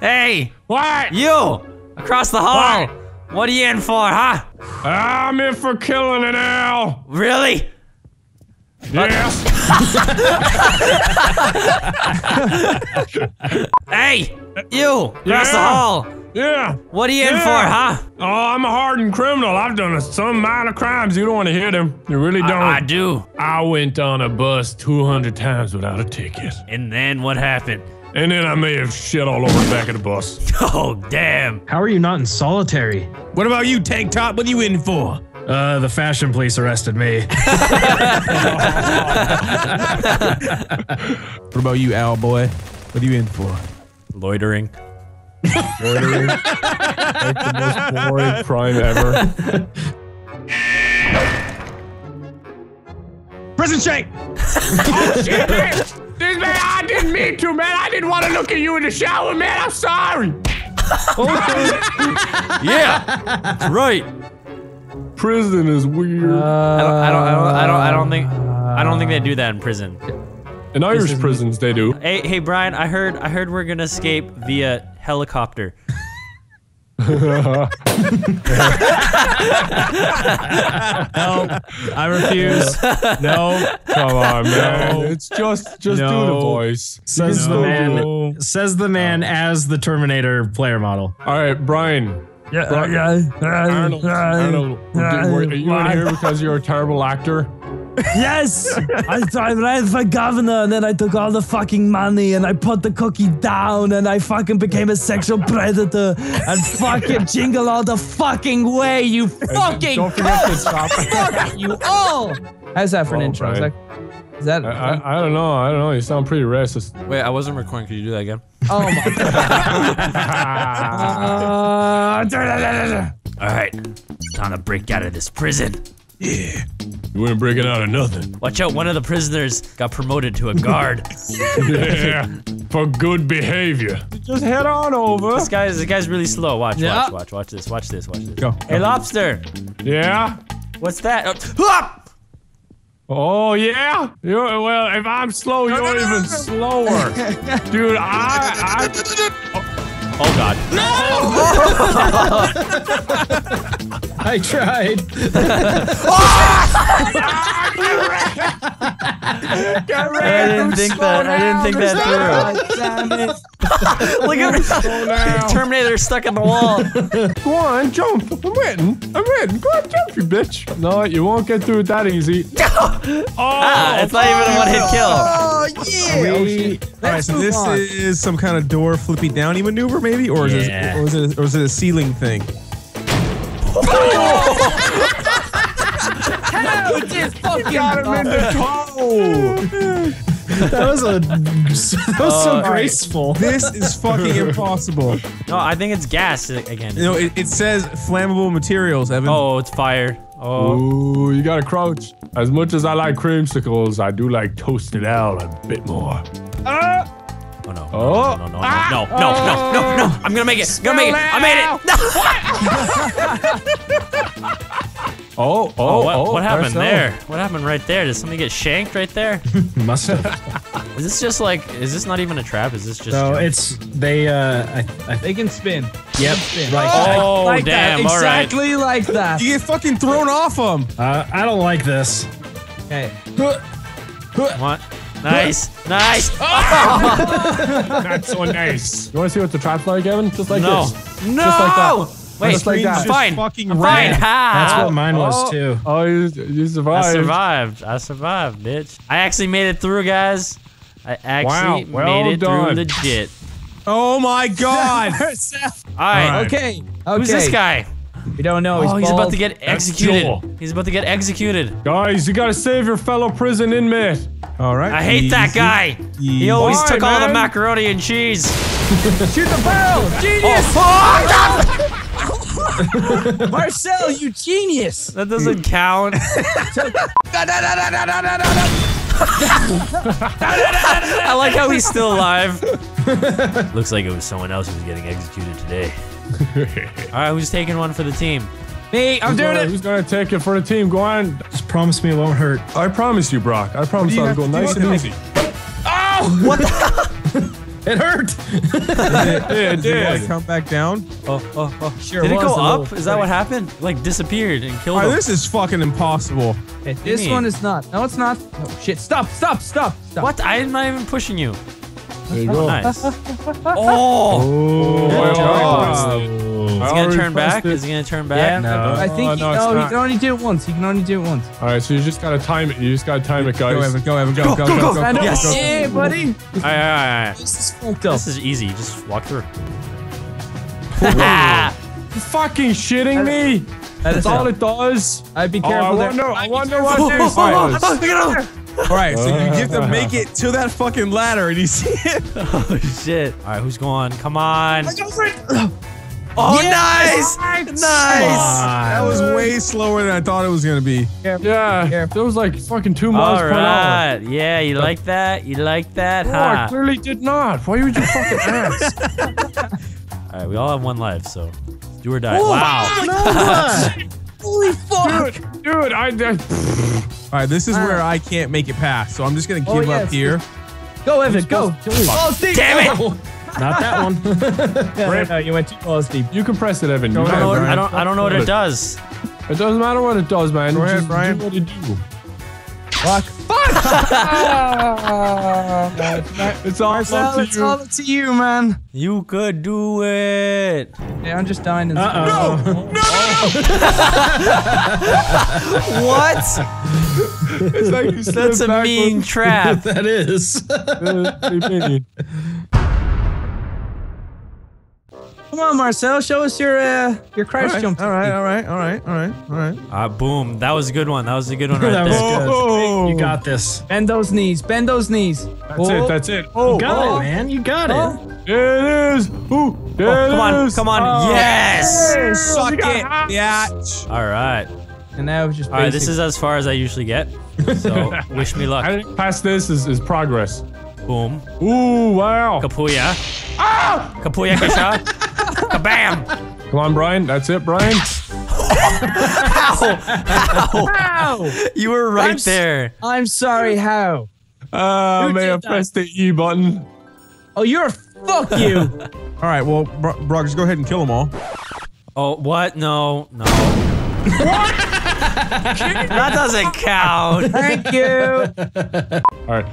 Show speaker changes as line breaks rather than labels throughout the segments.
Hey,
What?
you! Across the hall!
What?
What are you in for, huh?
I'm in for killing an owl.
Really?
Yes.
Hey, you! Across the hall!
Yeah.
What are you in for, huh?
Oh, I'm a hardened criminal. I've done some minor crimes. You don't want to hear them. You really don't.
I, I do.
I went on a bus 200 times without a ticket.
And then what happened?
And then I may have shit all over the back of the bus.
Oh, damn.
How are you not in solitary?
What about you, Tank Top? What are you in for?
Uh, the fashion police arrested me.
What about you, Owl Boy? What are you in for?
Loitering.
Loitering. like the most boring crime ever.
Prison shake!
Oh, shit, man. This man, I didn't mean to, man. I didn't want to look at you in the shower, man. I'm sorry.
Yeah, that's right.
Prison is weird.
I don't, I don't, I don't, I don't, I don't think, I don't think they do that in prison.
Uh, in Irish prisons, they do.
Hey, hey, Brian, I heard, I heard we're gonna escape via helicopter.
No, I refuse. No.
Come on, man. It's just, just do the voice.
Says
You
the
can still do
man. Says the man as the Terminator player model.
All right, Brian.
Yeah,
Brian-
yeah.
Arnold, Arnold, did- were- are you in here because you're a terrible actor?
Yes! I, I ran for governor and then I took all the fucking money and I put the cookie down and I fucking became a sexual predator and fucking jingle all the fucking way, you fucking
Don't forget to stop.
fuck you all! How's that for an
Oh,
intro? Is that, is that
I, I, I don't know. I don't know. You sound pretty racist.
Wait, I wasn't recording. Could you do that again?
oh my god.
Uh, all right, time to break out of this prison.
You ain't breaking out of nothing.
Watch out, one of the prisoners got promoted to a guard.
Yeah, for good behavior. Just head on over.
this guy's, this guy's really slow. Watch,
Yeah.
watch, watch, watch this, watch this, watch this.
Go.
Hey, lobster,
Yeah.
what's that? Oh!
Oh yeah. You well, if I'm slow, you're even slower, dude. I, I
Oh God! No!
I tried.
I didn't think that. I didn't think that
Damn it.
through. Look at Terminator stuck in the wall.
go on, jump. I'm waiting. I'm waiting. Go on, jump, you bitch. No, you won't get through it that easy. oh,
Ah, it's not even a one-hit kill.
Oh yeah. We, all right, so this
on.
is some kind of door flippy downy maneuver, maybe, or is
Yeah.
it, or is it, or is it a ceiling thing?
got him in the toe.
That was a. That was so uh, graceful.
This is fucking impossible.
No, I think it's gas again.
You know, it, it says flammable materials, Evan.
Oh, it's fire. Oh,
Ooh, you gotta crouch. As much as I like creamsicles, I do like toasted owl a bit more. Ah!
oh no.
Oh.
No, no, no, no, no, no, no, no, no. I'm gonna make it. I'm gonna make it. I made it. No.
Oh, oh,
Oh, what,
oh,
what happened
Marcel.
there? What happened right there? Did somebody get shanked right there?
Must have.
Is this just like? Is this not even a trap? Is this just?
So
junk?
it's they. Uh, I, I
They can spin.
Yep.
Spin.
Like
Oh
like
damn!
that.
All right.
Exactly like that.
You get fucking thrown off them.
Uh, I don't like this.
Okay.
What? Nice, nice.
That's so nice. You wanna see what the trap's like, Evan? Just like
No,
this.
no.
Just like that.
Wait,
Just like that.
I'm fine.
fucking
I'm fine.
That's what mine was
Oh.
too.
Oh, you, you survived.
I survived. I survived, bitch. I actually made it through, guys. I actually
Wow, well
made it
done.
through legit.
Oh my god.
All right.
Okay. Okay.
Who's this guy?
We don't know. He's
Oh, he's about to get executed. He's about to get executed.
Guys, you gotta save your fellow prison inmate.
All right.
I hate that
easy.
guy. He always
Why,
took all the macaroni and cheese.
Shoot the barrel! Oh, Genius!
Oh,
Marcel, you genius!
that doesn't count. I like how he's still alive. Looks like it was someone else who was getting executed today. All right, who's taking one for the team?
Me, I'm
Who's
doing
gonna,
it.
who's gonna take it for the team? Go on.
Just promise me it won't hurt.
I promise you, Brock. I promise
you
I'll go nice and
easy. Oh!
What easy.
It hurt.
Yeah, it
Did I
did.
come back down?
Oh, oh, oh.
Sure
Did it
was
go up? Is that what happened? Like disappeared and killed
All right,
him.
this is fucking impossible.
Okay, this
mean?
one is not. No, it's not. No, shit. Stop, stop, stop, stop.
What? I'm not even pushing you.
There you go.
Nice. oh!
Oh, I
job.
already pressed
he gonna turn back?
pressed it.
Is he gonna turn back?
Yeah,
No.
I think
Oh,
he,
no,
no, he can only do it once. He can only do it once.
All right, so you just gotta time it. You just gotta time it, guys.
Go, Evan. Go, Evan. Go, go, go, go, go.
I know.
Yes.
Yeah, buddy.
Alright, alright, alright.
This is fucked up.
This is easy. Just walk through.
You fucking shitting me?
That is
That's all it does.
I'd be
Oh, I
careful there.
wonder, I wonder what this was.
All right, so you have to make it to that fucking ladder, and you see it.
oh shit! All right, who's going? Come on! Oh, nice! Nice!
That was way slower than I thought it was gonna be.
Yeah, yeah. that was like fucking two miles
All
per hour.
Yeah, you like that? You like that?
No, I
Huh?
clearly did not. Why would you fucking ask?
All right, we all have one life, so do or die. Oh, wow.
Holy fuck!
dude, dude, I, I
All right, this is uh. where I can't make it past, so I'm just gonna oh, give
Oh,
up here.
Go, Evan, go. Oh, Steve.
Damn it!
Not that one.
No, no, you went too close, Steve.
you can press it, Evan. You
I don't, know what, I don't. I don't know what it does.
It doesn't matter what it does, man.
Go ahead, Brian.
Do what it do.
Fuck.
It's all
Marcel,
up to
it's
you.
all up to you, man.
You could do it.
Yeah, I'm just dying. And
Uh oh.
What?
It's like you
That's a
slip
mean trap.
That is.
Come on, Marcel, show us your uh, your
All
crouch
right,
jump.
all right, all right, all right, all right, all right.
Ah, boom. That was a good one. That was a good one right
that was
there.
good.
Oh,
You got this.
Bend those knees. Bend those knees.
That's it. That's it. Oh,
You got
oh.
it, man. You got
Oh.
it.
there it is. Ooh, there
Oh,
it
come on. Come on.
Oh.
Yes.
Suck it,
half.
yeah.
All right.
And now was just.
All right. This is as far as I usually get. So wish me luck.
think past this is, is progress.
Boom.
Ooh, wow.
Kapuya. Kapuya kasha. Kabam.
Come on, Brian. That's it, Brian. How?
How you were right
I'm
there.
I'm sorry. How?
Uh,
Who
may
did
I
that?
press the E button?
Oh, you're fuck you.
All right, well, Bro- Brock, just go ahead and kill them all.
Oh, what? No, no. that doesn't count.
Thank you.
All right.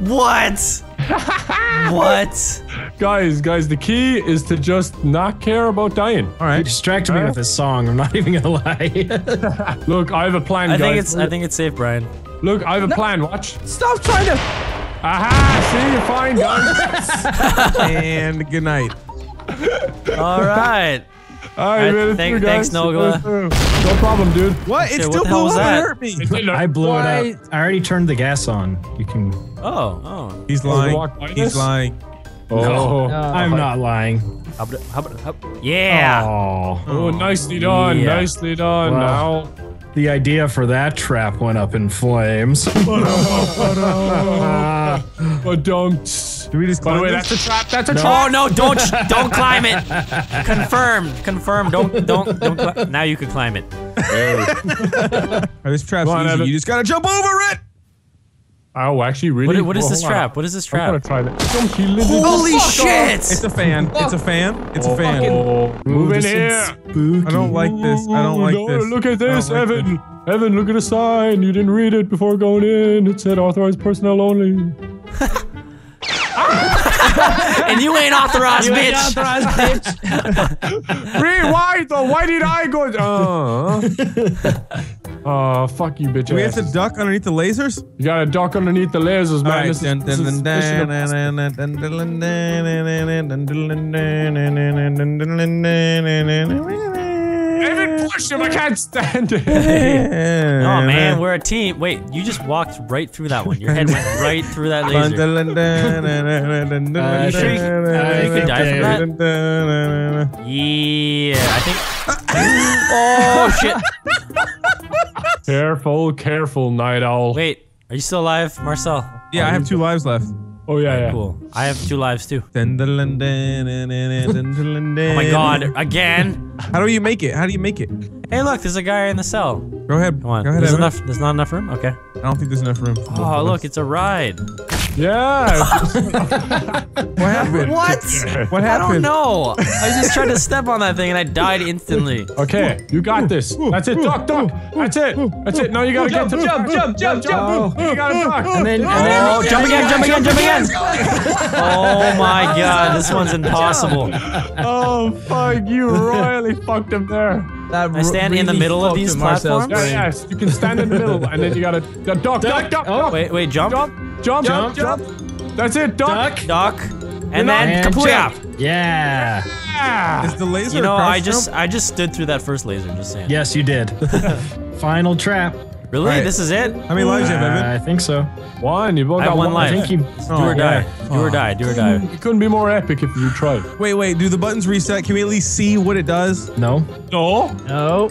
What? what?
guys, guys, the key is to just not care about dying.
All right.
You
right.
distracted me with this song. I'm not even gonna lie.
Look, I have a plan,
I
guys.
think it's. I think it's safe, Brian.
Look, I have a plan. Watch.
Stop trying to.
Aha! See, you're fine, guys.
and good night.
All right.
All right,
Alright,
made
thank-
through,
thanks,
guys.
Nogla.
No problem, dude.
What?
Shit,
it
what
still
the hell
blew up and hurt me.
I blew
Why?
it up. I already turned the gas on. You can.
Oh, oh.
He's lying.
walk
He's lying.
Oh,
I'm not lying.
How about, how about, how, yeah.
Oh.
oh, nicely done,
Yeah.
nicely done.
Wow.
Now,
The idea for that trap went up in flames.
but don't.
Do we just
By the
climb
way,
this?
that's a trap. That's a
Oh
trap.
Oh, no! Don't don't climb it. Confirmed. Confirmed. Don't don't don't. Cli- now you can climb it.
All right, this trap's
Come on,
easy.
Evan.
You just gotta jump over it.
Oh, actually, really?
What, what is
Well,
this
hold on.
trap? What is this trap?
I'm gonna try that. Don't you little-
Holy shit!
It's a fan. It's a oh, fan. It's a fan.
Oh, move in
this
here.
is spooky.
I don't like this. I don't like oh,
no,
this.
Look at this,
like
Evan. Evan, look at the sign. You didn't read it before going in. It said authorized personnel only.
And you ain't authorized,
You ain't
bitch.
authorized, bitch.
Rewind though. Why did I go? Uh, uh, fuck you, bitch.
Do we have to duck underneath the lasers?
You gotta duck underneath the lasers, man.
right.
This is- I him. I can't stand it.
oh man, we're a team. Wait, you just walked right through that one. Your head went right through that laser.
uh,
you sure you,
uh,
you could die from that? Yeah, I think. oh shit!
Careful, careful, night owl.
Wait, are you still alive, Marcel?
Yeah, I have two lives left.
Oh yeah, yeah.
Cool. I have two lives too.
Oh
Oh my god, again?
How do you make it? How do you make it?
Hey, look, there's a guy in the cell.
Go ahead.
Come on.
Go ahead,
there's
Evan.
enough. There's not enough room. Okay.
I don't think there's enough room.
Oh, look, it's a ride.
Yeah.
What happened?
What?
What happened?
I don't know. I just tried to step on that thing and I died instantly.
okay, you got this. That's it. Duck, duck. That's it. That's it. No, you gotta
Jump,
get to
jump, jump, jump, jump.
You gotta duck.
And then, and then
Oh, jump again, jump again, jump again. Oh my god, this one's impossible.
Oh fuck! You royally fucked him there.
that
I stand in the middle of these platforms?
Yeah, yes. You can stand in the middle, and then you gotta duck, duck, duck, duck.
Oh.
Wait, wait, jump.
Jump, jump,
Jump,
jump. That's it. Duck.
Duck.
Duck. And then
And
kapooyah.
jump. Yeah.
Yeah.
Is the laser
You know,
a crouch
I just
jump?
I just stood through that first laser, just saying.
Yes, you did. Final trap.
Really?
Alright.
This is it?
How many lives do you have, Evan?
Uh, I think so.
One. You both
I
got
have one life.
I think you.
Do or
Oh,
die. Do or
fuck.
die. Do or die.
It couldn't be more epic if you tried.
Wait, wait. Do the buttons reset? Can we at least see what it does?
No.
No.
No.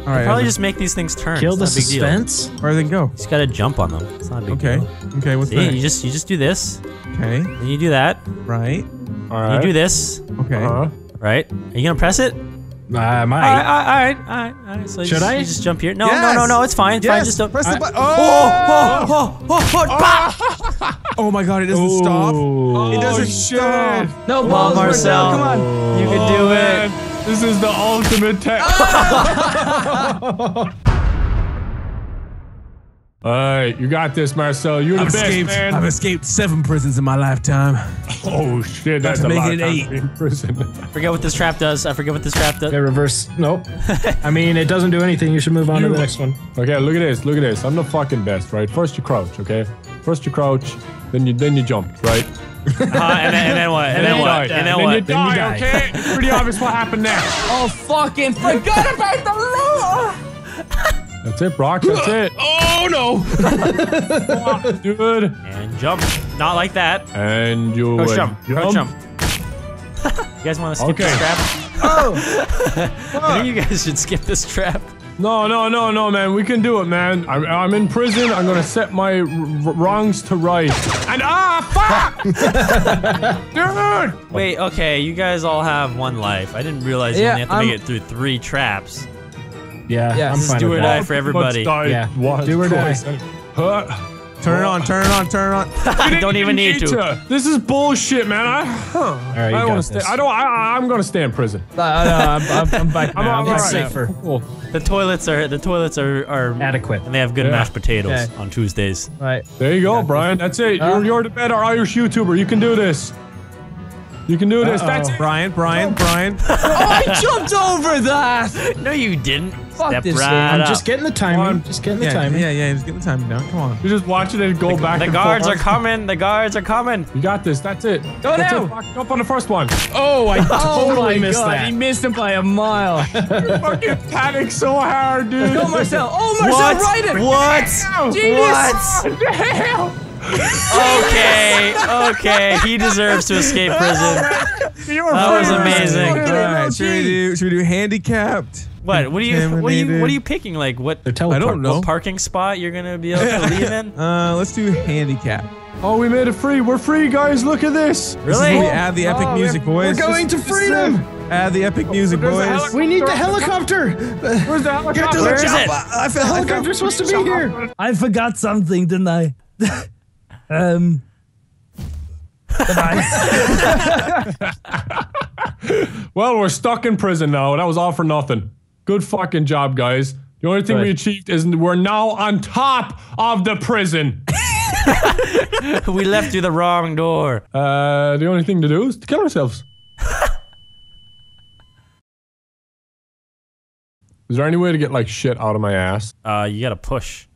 All right.
Probably just make these things turn.
Kill the
not a big deal.
suspense.
Where do they go?
You just gotta jump on them. It's not a big
Okay.
deal.
Okay. What's
See, you just you just do this,
Okay.
then you do that,
Right.
All right.
you do this,
Okay.
Uh-huh.
right? Are you gonna press it?
I might.
alright, alright, alright, alright. So you
Should
just,
I?
You just jump here. No, no, no, no. It's fine. It's fine. Just don't.
press the button.
Oh,
Oh!
oh, oh, oh, oh, bah!
Oh my God! It doesn't stop.
Ooh.
It doesn't
Oh,
stop.
No
Come on,
balls, we're
Marcel.
done, Come on.
You can do it.
Man, This is the ultimate test. All right, you got this, Marcel. You're the
I've
best,
escaped.
man.
I've escaped seven prisons in my lifetime.
oh shit, that's a
make
lot
it
of
eight.
to in prison.
I forget what this trap does. I forget what this trap does.
Okay, reverse. Nope. I mean, it doesn't do anything. You should move on to the next one.
okay, look at this. Look at this. I'm the fucking best, right? First you crouch, okay? First you crouch, then you then you jump, right?
Uh, and, then, and then what? And then
you
what?
die.
And then
you
what?
die,
die.
okay? It's pretty obvious what happened next.
Oh, fucking forgot about the law.
That's it, Brock. That's it.
Oh no.
Dude.
And jump. Not like that.
And you
Crouch
uh,
jump. Crouch jump. you guys want to skip
Okay.
this trap? Oh. I think you guys should skip this trap.
No, no, no, no, man. We can do it, man. I'm, I'm in prison. I'm gonna set my r- r- wrongs to right. And ah, fuck! Dude!
Wait, okay, you guys all have one life. I didn't realize you
Yeah,
only have to
I'm-
make it through three traps.
Yeah, Yeah, I'm this is fine
do
with
or
that.
die for everybody.
Let's die.
Yeah.
What?
Do or die.
Huh?
Turn it on. Turn it on. Turn it on.
You don't even need to.
This is bullshit, man. I, huh.
All right,
I don't want to stay. I don't. I, I- I'm gonna stay in prison.
Uh, no, I'm, I'm, I'm back
I'm. I'm
I'm
alright.
safer.
Cool.
The toilets are the toilets are, are
Adequate.
and they have good
Yeah.
mashed potatoes
Okay.
on Tuesdays.
Right.
There you go, Brian. That's it.
Uh,
you're, you're the better Irish YouTuber. You can do this. You can do this. That's it.
Brian. Brian. Brian.
Oh, I jumped over that.
No, you didn't.
Fuck
Step
this
right.
I'm
up.
just getting the timing.
Come on.
Just getting the
Yeah.
timing.
Yeah. Yeah. Just get the timing down. Come on.
You're just watching it go back.
the
and
guards are coming. The guards are coming.
You got this. That's it.
Go
That's
now.
it. Fuck, Jump on the first one.
Oh, I
Oh
totally
my
missed
God,
that.
he missed him by a mile.
Fucking panic so hard, dude.
Go, Marcel. Oh, Marcel,
What?
ride it.
What?
Genius.
What?
Damn.
Okay, okay. He deserves to escape prison. That was amazing.
All right. Should we do? Should we do handicapped?
What? What are you? What are you? What are you picking? Like what?
They're
I don't know.
What parking spot you're gonna be able to leave in?
Uh, let's do handicap.
Oh, we made it free. We're free, guys. Look at this.
This is
Really?
where we add the epic
Oh,
music,
we're-
boys.
we're going
Just-
to
just
freedom.
Add the epic music,
There's
boys.
We need the helicopter.
Where's the helicopter?
Where is it?
I feel
The helicopter's supposed to be here. I forgot something, didn't I? um.
Well, we're stuck in prison now. That was all for nothing. Good fucking job, guys. The only thing we achieved is we're now on top of the prison.
we left you the wrong door.
Uh, the only thing to do is to kill ourselves. is there any way to get like shit out of my ass?
Uh, you gotta push.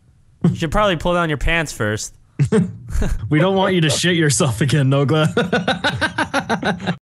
You should probably pull down your pants first.
We don't want you to shit yourself again, Nogla.